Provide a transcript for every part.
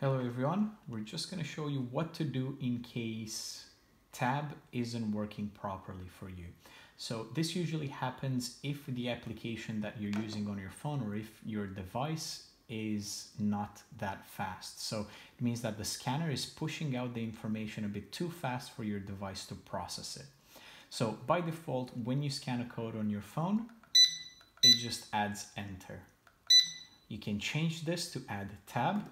Hello everyone, we're just going to show you what to do in case tab isn't working properly for you. So this usually happens if the application that you're using on your phone or if your device is not that fast. So it means that the scanner is pushing out the information a bit too fast for your device to process it. So by default, when you scan a code on your phone, it just adds enter. You can change this to add tab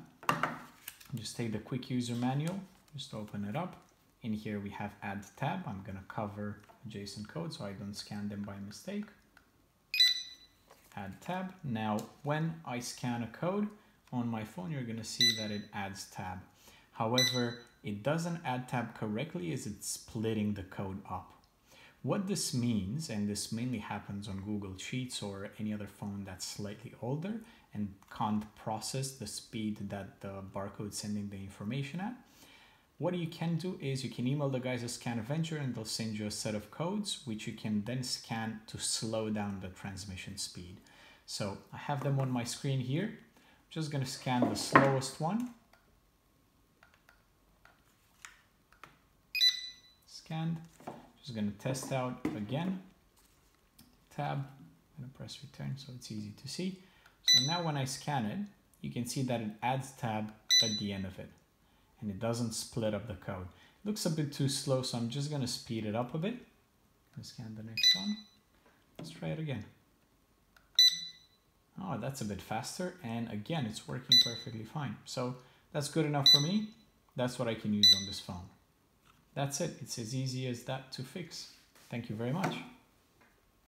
just take the quick user manual, just open it up. In here we have add tab. I'm gonna cover JSON code so I don't scan them by mistake. Add tab. Now, when I scan a code on my phone, you're gonna see that it adds tab. However, it doesn't add tab correctly as it's splitting the code up. What this means, and this mainly happens on Google Sheets or any other phone that's slightly older and can't process the speed that the barcode sending the information at, what you can do is you can email the guys at ScanAvenger and they'll send you a set of codes which you can then scan to slow down the transmission speed. So I have them on my screen here. I'm just going to scan the slowest one. Scanned. Just to test out again. Tab. Going to press return so it's easy to see. So now when I scan it, you can see that it adds tab at the end of it. And it doesn't split up the code. It looks a bit too slow, so I'm just to speed it up a bit. Scan the next one. Let's try it again. Oh, that's a bit faster. And again, it's working perfectly fine. So that's good enough for me. That's what I can use on this phone. That's it. It's as easy as that to fix. Thank you very much.